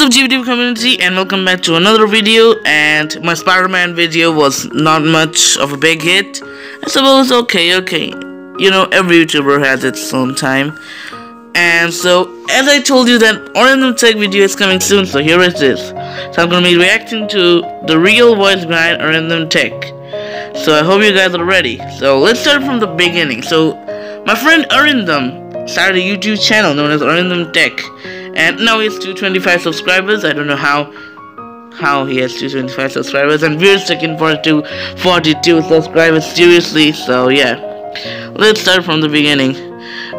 What's up GVTV community and welcome back to another video and my Spider-Man video was not much of a big hit. I suppose okay, okay. You know, every YouTuber has its own time. And so, as I told you that Arindam Teck video is coming soon, so here it is. So I'm gonna be reacting to the real voice behind Arindam Teck. So I hope you guys are ready. So let's start from the beginning. So, my friend Arindam started a YouTube channel known as Arindam Teck and now he has 225 subscribers. I don't know how how he has 225 subscribers. And we're sticking for 242 subscribers seriously. So yeah. Let's start from the beginning.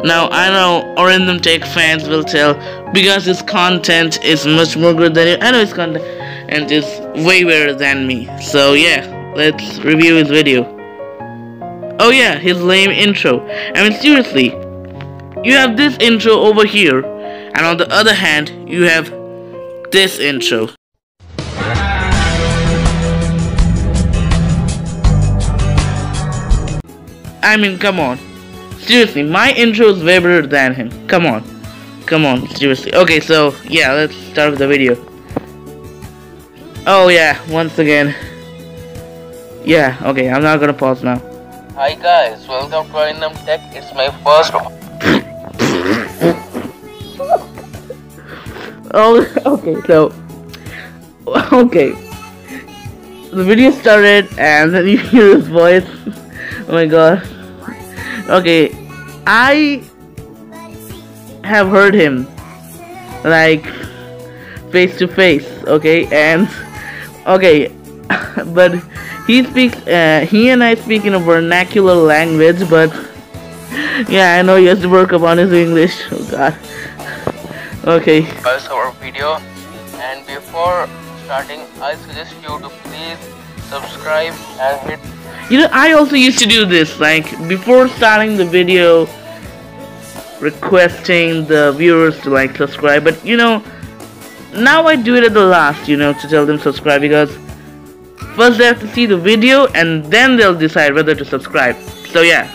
Now i know Arindam Teck fans will tell because his content is much more good than i know his content and is way better than me. So yeah. Let's review his video. Oh yeah. His lame intro. I mean seriously. You have this intro over here and on the other hand, you have this intro. I mean, come on. Seriously, my intro is way better than him. Come on. Come on, seriously. Okay, so, yeah, let's start with the video. Oh, yeah, once again. Yeah, okay, I'm not gonna pause now. Hi guys, welcome to Arindam Teck. It's my first Oh, okay, so, okay. The video started and then you hear his voice. Oh my god. Okay, I have heard him, like, face to face, okay, and, okay, but he speaks, uh, he and I speak in a vernacular language, but, yeah, I know he has to work upon his English, oh god. Okay. Pause our video. And before starting I suggest you to please subscribe and hit You know I also used to do this like before starting the video requesting the viewers to like subscribe. But you know now I do it at the last you know to tell them subscribe because first they have to see the video and then they'll decide whether to subscribe. So yeah.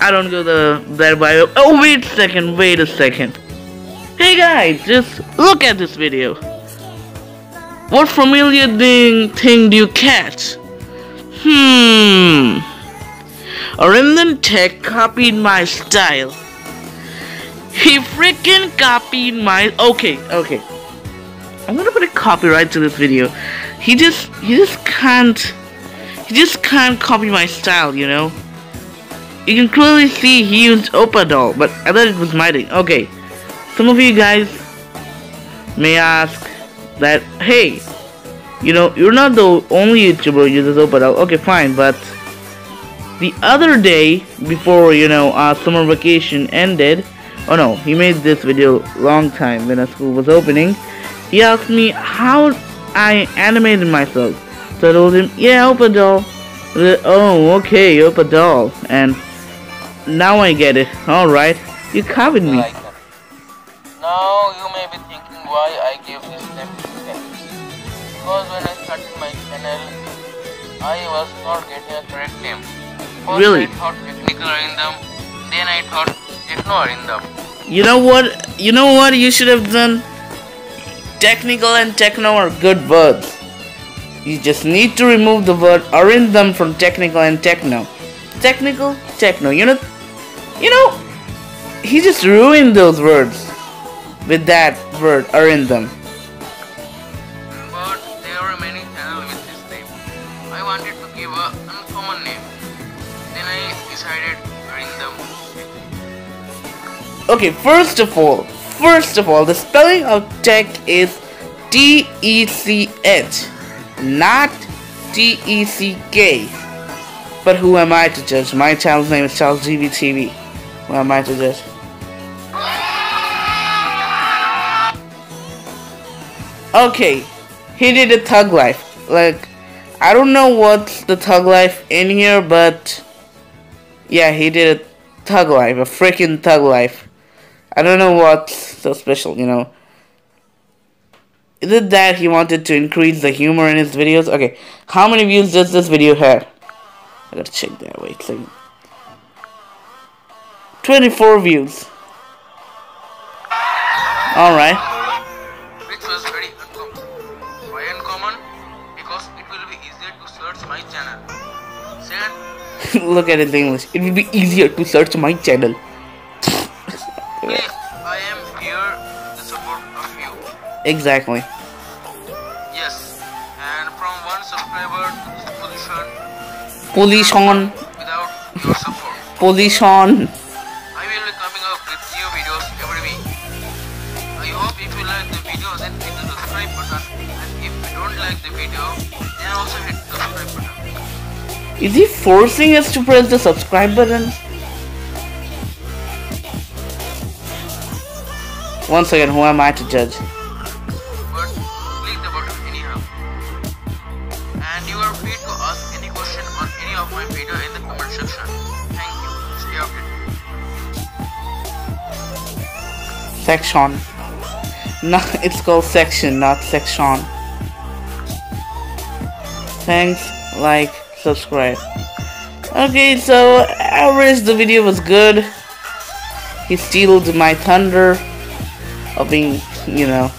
I don't go the there by oh wait a second wait a second Hey guys, just look at this video. What familiar thing, thing do you catch? Hmm. Arindam Teck copied my style. He freaking copied my... Okay, okay. I'm gonna put a copyright to this video. He just, he just can't, he just can't copy my style, you know? You can clearly see he used Oppa but I thought it was my thing. Okay. Some of you guys may ask that, hey, you know, you're not the only YouTuber who uses Oppa Doll. Okay, fine, but the other day before, you know, our summer vacation ended, oh no, he made this video long time when our school was opening. He asked me how I animated myself. So I told him, yeah, Oppa Doll. Oh, okay, Oppa Doll. And now I get it. Alright, you covered me. Now you may be thinking why I gave this name text. Because when I started my channel, I was not getting a correct name. First really? I thought technical Arindam, then I thought techno. You know what? You know what you should have done? Technical and techno are good words. You just need to remove the word Arindam from technical and techno. Technical, techno. You know, you know, he just ruined those words with that word Arindam. But there are many channels with this name. I wanted to give a uncommon name. Then I decided Arindam. Okay, first of all, first of all, the spelling of tech is T-E-C-H, not T-E-C-K. But who am I to judge? My channel's name is Charles GVTV. Who am I to judge? Okay, he did a thug life. Like, I don't know what's the thug life in here, but yeah, he did a thug life, a freaking thug life. I don't know what's so special, you know. Is it that he wanted to increase the humor in his videos? Okay, how many views does this video have? I gotta check that, wait a second. 24 views. Alright. My channel. Second, Look at it in English. It will be easier to search my channel. please, I am here the support of you. Exactly. Yes, and from one subscriber to this position Police on. without your support. Police on. Is he forcing us to press the subscribe button? Once again, who am I to judge? But click the button anyhow. And you are free to ask any question on any of my video in the comment section. Thank you. Stay updated. Section. No, it's called section, not section. Thanks, like, subscribe. Okay, so average the video was good. He stealed my thunder of being, you know.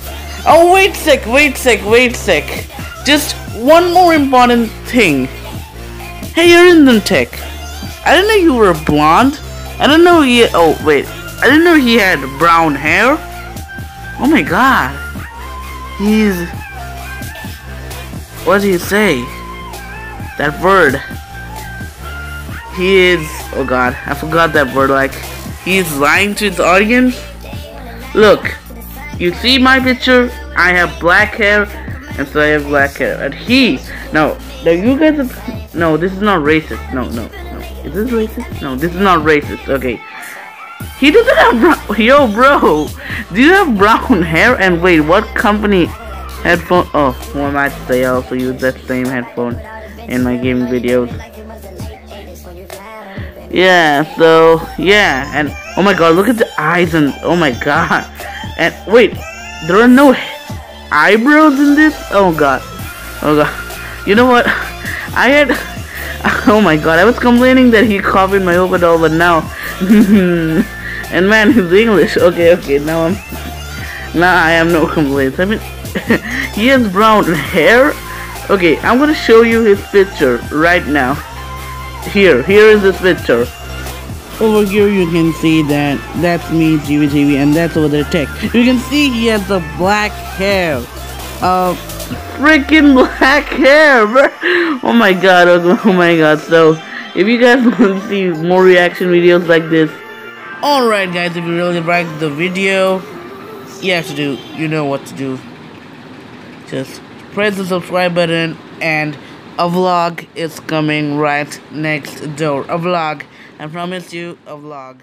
Oh wait sec, wait sec, wait sec. Just one more important thing. Hey, you're in the tech. I didn't know you were blonde. I didn't know he. Oh wait, I didn't know he had brown hair. Oh my god. He's. What do you say? That bird. He is. Oh god, I forgot that word. Like, he's lying to his audience. Look, you see my picture? I have black hair, and so I have black hair. And he. No, now you guys. Are, no, this is not racist. No, no, no. Is this racist? No, this is not racist. Okay. He doesn't have brown. Yo, bro. Do you have brown hair? And wait, what company headphone? Oh, to say? I also use that same headphone in my gaming videos. Yeah, so yeah, and oh my god, look at the eyes and oh my god. And wait, there are no eyebrows in this? Oh god. Oh god. You know what? I had Oh my god, I was complaining that he copied my Oppa doll, but now and man, he's English. Okay, okay, now I'm now I have no complaints. I mean he has brown hair. Okay, I'm gonna show you his picture right now. Here, here is his picture. Over here you can see that that's me, GVGV, and that's over there Tech. You can see he has the black hair. Uh, freaking black hair, bro. Oh my god, oh, oh my god. So, if you guys want to see more reaction videos like this, alright guys, if you really liked the video, you have to do, you know what to do. Just press the subscribe button and a vlog is coming right next door. A vlog. I promise you a vlog.